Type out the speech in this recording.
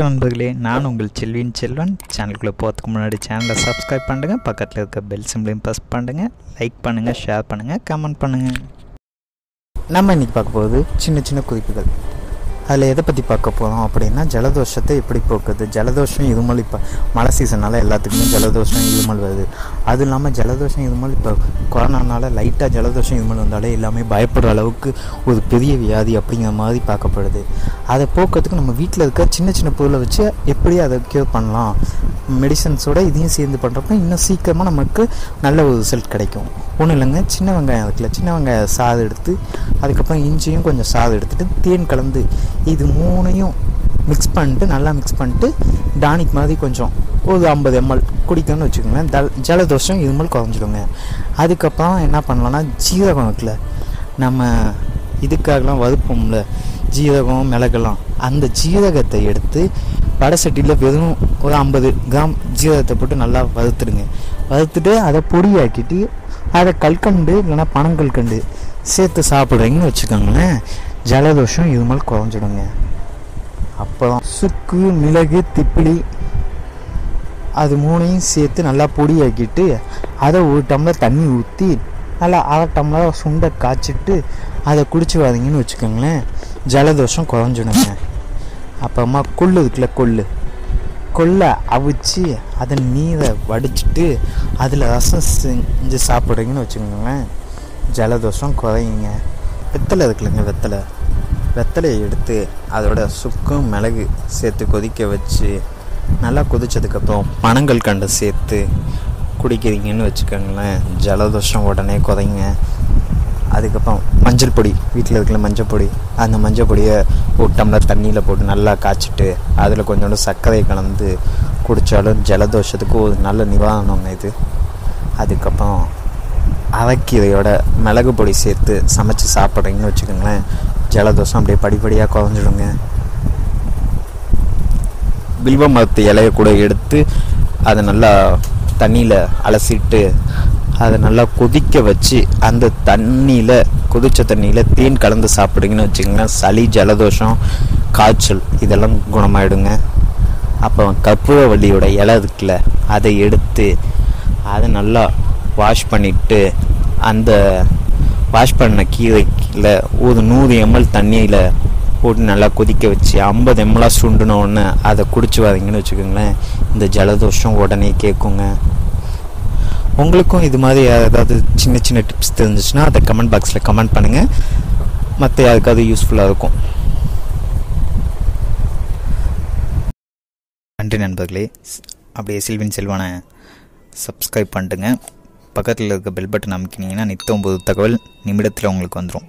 வணக்கம் நண்பர்களே நான் உங்கள் செல்வின் செல்வன். சேனலுக்குள்ளே போகிறதுக்கு முன்னாடி சேனலை சப்ஸ்கிரைப் பண்ணுங்கள் பக்கத்தில் இருக்க பெல் சிம்லையும் ப்ரெஸ் பண்ணுங்கள் லைக் பண்ணுங்கள் ஷேர் பண்ணுங்கள் கமெண்ட் பண்ணுங்கள் நம்ம இன்றைக்கி பார்க்க போகுது சின்ன சின்ன குறிப்புகள். அதில் எதை பற்றி பார்க்க போகிறோம் அப்படின்னா ஜலதோஷத்தை எப்படி போக்குது ஜலதோஷம் இருமல் இப்போ மழை சீசனால் எல்லாத்துக்குமே ஜலதோஷம் இருமல் வருது. அதுவும் இல்லாமல் ஜலதோஷம் இருமல் இப்போ கொரோனானால லைட்டாக ஜலதோஷம் இருமல் வந்தாலே எல்லாமே பயப்படுற அளவுக்கு ஒரு பெரிய வியாதி அப்படிங்கிற மாதிரி பார்க்கப்படுது. அதை போக்குறதுக்கு நம்ம வீட்டில் இருக்க சின்ன சின்ன பொருளை வச்சு எப்படி அதை க்யூர் பண்ணலாம்? மெடிசன்ஸோட இதையும் சேர்ந்து பண்ணுறப்ப இன்னும் சீக்கிரமாக நமக்கு நல்ல ஒரு ரிசல்ட் கிடைக்கும். ஒன்றும் இல்லைங்க. சின்ன வெங்காயம் இருக்குல்ல சின்ன வெங்காயம் சாதம் எடுத்து அதுக்கப்புறம் இஞ்சியும் கொஞ்சம் சாதம் எடுத்துகிட்டு தேன் கலந்து இது மூணையும் மிக்ஸ் பண்ணிட்டு நல்லா மிக்ஸ் பண்ணிட்டு டானிக் மாதிரி கொஞ்சம் ஒரு ஐம்பது எம்எல் குடிக்கணும்னு வச்சுக்கோங்களேன். தல் ஜலதோஷம் இருமல் குறைஞ்சிடுங்க. அதுக்கப்புறம் என்ன பண்ணலாம்னா ஜீரகம் இருக்குல்ல நம்ம இதுக்காகலாம் வறுப்போம்ல ஜீரகம் மிளகெல்லாம். அந்த ஜீரகத்தை எடுத்து வடை சட்டியில் வெறும் ஒரு ஐம்பது கிராம் ஜீரகத்தை போட்டு நல்லா வறுத்துடுங்க. வறுத்துட்டு அதை பொடியாக்கிட்டு அதை கல்கண்டு இல்லைன்னா பனங்கல்கண்டு சேர்த்து சாப்பிட்றீங்கன்னு வச்சுக்கோங்களேன். ஜலதோஷம் இது மாதிரி குறைஞ்சிடுங்க. அப்புறம் சுக்கு மிளகு திப்பிலி அது மூணையும் சேர்த்து நல்லா பொடியாக்கிட்டு அதை ஒரு டம்ளர் தண்ணி ஊற்றி நல்லா அரை டம்ளர் சுண்டை காய்ச்சிட்டு அதை குடிச்சு வரீங்கன்னு வச்சுக்கோங்களேன். ஜலதோஷம் குறைஞ்சிடுங்க. அப்புறமா கொள்ளு இருக்குல்ல கொள்ளு. கொள்ளை அவிச்சு அதன் நீரை வடிச்சிட்டு அதில் ரசம் செஞ்சு சாப்பிட்றீங்கன்னு வச்சுக்கோங்களேன். ஜலதோஷம் குறையுங்க. வெத்தலை இருக்குல்லங்க வெத்தலை. வெத்தலையை எடுத்து அதோட சுக்கும் மிளகு சேர்த்து கொதிக்க வச்சு நல்லா கொதித்ததுக்கப்புறம் பனங்கள் கண்டு சேர்த்து குடிக்கிறீங்கன்னு வச்சுக்கோங்களேன். ஜலதோஷம் உடனே குறைங்க அதுக்கப்புறம் மஞ்சள் பொடி வீட்டில் இருக்கிற மஞ்சள் பொடி அந்த மஞ்சள் பொடியை ஒரு டம்ளர் தண்ணியில் போட்டு நல்லா காய்ச்சிட்டு அதில் கொஞ்சோண்டு சர்க்கரை கலந்து குடித்தாலும் ஜலதோஷத்துக்கு ஒரு நல்ல நிவாரணங்க இது. அதுக்கப்புறம் அரைக்கீரையோட மிளகு பொடி சேர்த்து சமைச்சு சாப்பிட்றீங்கன்னு வச்சுக்கோங்களேன் ஜலதோஷம் அப்படியே படிப்படியாக குறைஞ்சிடுங்க. வில்வ மரத்து இலையை கூட எடுத்து அதை நல்லா தண்ணியில் அலசிட்டு அதை நல்லா கொதிக்க வச்சு அந்த தண்ணியில் கொதிச்ச தண்ணியில் தேன் கலந்து சாப்பிடுங்கன்னு வச்சுக்கோங்களேன் சளி ஜலதோஷம் காய்ச்சல் இதெல்லாம் குணமாயிடுங்க. அப்போ கற்பூரவள்ளியோட இலை இருக்குல்ல அதை எடுத்து அதை நல்லா வாஷ் பண்ணிவிட்டு அந்த வாஷ் பண்ண கீரையில் ஒரு நூறு எம்எல் தண்ணியில் போட்டு நல்லா கொதிக்க வச்சு ஐம்பது எம்எல்லாம் சுண்டுன உடனே அதை குடிச்சு வரீங்கன்னு வச்சுக்கோங்களேன். இந்த ஜலதோஷம் உடனே கேட்குங்க உங்களுக்கும் இது மாதிரி ஏதாவது சின்ன சின்ன டிப்ஸ் தெரிஞ்சிச்சுன்னா அதை கமெண்ட் பாக்ஸில் கமெண்ட் பண்ணுங்கள் மற்ற யாருக்காவது யூஸ்ஃபுல்லாக இருக்கும். நன்றி நண்பர்களே. அப்படியே செல்வின் செல்வானை சப்ஸ்கிரைப் பண்ணிட்டுங்க. பக்கத்தில் இருக்க பெல் பட்டன் அமைக்கினீங்கன்னா நித்தம் போது தகவல் நிமிடத்தில் உங்களுக்கு வந்துடும்